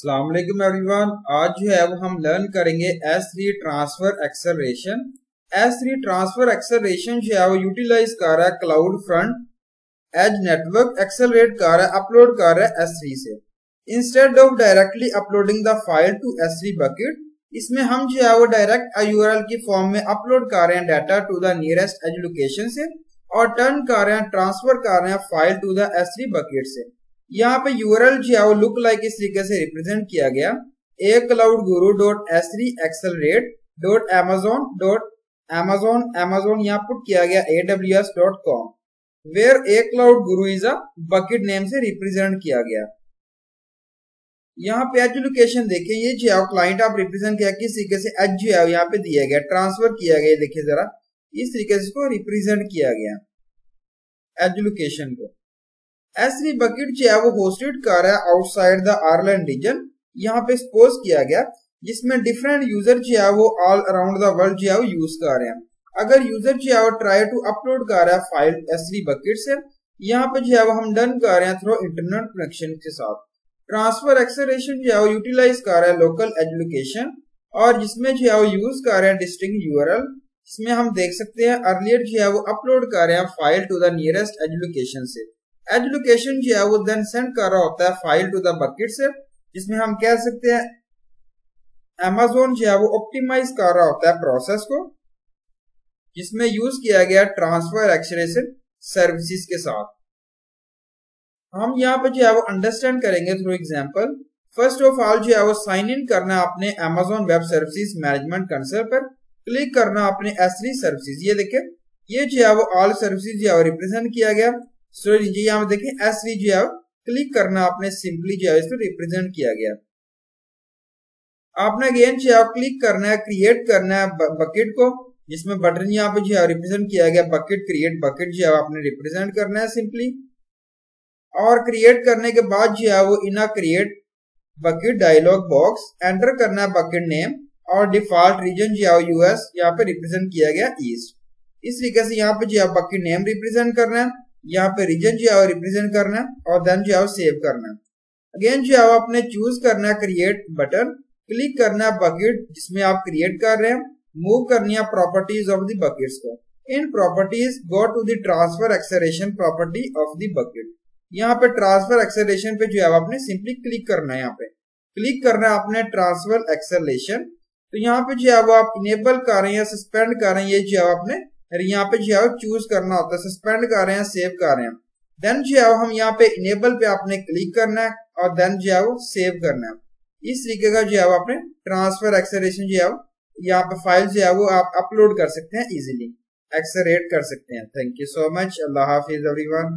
सलामकुम एवरीवन आज जो है वो हम लर्न करेंगे S three transfer acceleration S three transfer acceleration जो है वो यूटिलाइज कर रहा है cloud front edge network accelerate कर रहा है अपलोड कर रहा है एस थ्री से. Instead of directly uploading the file to S three bucket इसमें हम जो है वो डायरेक्ट आई एल की फॉर्म में अपलोड कर रहे हैं data to the nearest edge location से और टर्न कर रहे हैं ट्रांसफ़र कर रहे हैं file to the S three bucket से. यहाँ पे यूआरएल जो है वो लुक लाइक इस तरीके से रिप्रेजेंट किया गया। A cloud guru dot S three accelerate dot Amazon dot Amazon Amazon यहाँ पुट किया गया A W S dot com where a cloud guru is a bucket name से रिप्रेजेंट किया गया। यहाँ पे एज लोकेशन देखें, ये जो है क्लाइंट आप रिप्रेजेंट किया, किस तरीके से एज जो है यहाँ पे दिया गया ट्रांसफ़र किया गया देखिए जरा। इस तरीके से इसको रिप्रेजेंट किया गया। एज लोकेशन को। एस3 बकेट जो है वो होस्टेड कर रहा है आउटसाइड द आयरलैंड रीजन यहाँ पे स्पोज किया गया, जिसमें डिफरेंट यूज़र जो है वो ऑल अराउंड द वर्ल्ड जो है वो यूज़ कर रहे हैं। अगर यूज़र जो है वो ट्राई टू अपलोड कर रहा है फ़ाइल एस3 बकेट से, यहाँ पे जो है वो हम डन कर रहे हैं थ्रू इंटरनेट कनेक्शन के साथ। ट्रांसफ़र एक्सलेशन जो है वो यूटिलाइज कर रहा है लोकल एजुकेशन और जिसमें जो है वो यूज़ कर रहे हैं डिस्टिंग यूआरएल इसमें हम देख सकते हैं अर्लियर जो है वो अपलोड कर रहे हैं file to the nearest education से। एज लोकेशन जो है, वो देन सेंड कर रहा होता है फ़ाइल टू द बकेट से, जिसमें हम कह सकते हैं एमेजोन जो है, वो ऑप्टिमाइज कर रहा होता है प्रोसेस को, जिसमें यूज़ किया गया ट्रांसफ़र एक्सलेशन सर्विसेज़ के साथ। हम यहाँ पे जो है, वो अंडरस्टैंड करेंगे through example first of all जो है, वो साइन इन करना है अपने Amazon web services management console पर। क्लिक करना अपने एस सर्विसेज़ ये देखें ये जो है, वो ऑल सर्विसेज़ जो है रिप्रेजेंट किया गया। सो जी यहाँ देखें एस वी जो है क्लिक करना आपने सिंपली जो है, इसको रिप्रेजेंट किया गया। आपने अगेन जो है क्लिक करना है क्रिएट करना है बकेट को, जिसमें बटन यहाँ पे जो है रिप्रेजेंट किया गया बकेट क्रिएट बकेट जो है, आपने रिप्रेजेंट करना है सिंपली और क्रिएट करने के बाद जो है, वो इना create bucket dialog box enter करना है बकेट नेम और डिफ़ॉल्ट रीजन जो है यूएस यहाँ पे रिप्रेजेंट किया गया ईस्ट इस तरीके से यहाँ पे जो है बकेट नेम रिप्रेजेंट करना है। यहाँ पे रीजन जो है रिप्रेजेंट करना और देन जो है सेव करना अगेन जो है आपने चूज़ करना क्रिएट बटन क्लिक करना बकेट जिसमें आप क्रिएट कर रहे हैं मूव करनी है प्रॉपर्टीज़ ऑफ़ द बकेट्स को। In properties go to the transfer acceleration property of the bucket यहाँ पे ट्रांसफ़र एक्सलेशन पे जो है आपने सिंपली क्लिक करना है यहाँ पे। क्लिक करना है आपने ट्रांसफ़र एक्सलेशन तो यहाँ पे जो है वो आप इनेबल कर रहे हैं सस्पेंड कर रहे हैं, ये जो है आपने यहाँ पे जो है चूज़ करना होता है सस्पेंड कर रहे हैं सेव कर रहे हैं। देन जो है हम यहाँ पे इनेबल पे आपने क्लिक करना है और देन जो है वो सेव करना है। इस तरीके का जो है आपने ट्रांसफ़र एक्सरेशन जो है यहाँ पे फ़ाइल जो है वो आप अपलोड कर सकते हैं इजिली एक्सरेट कर सकते हैं। थैंक यू सो मच अल्लाह हाफिज एवरीवन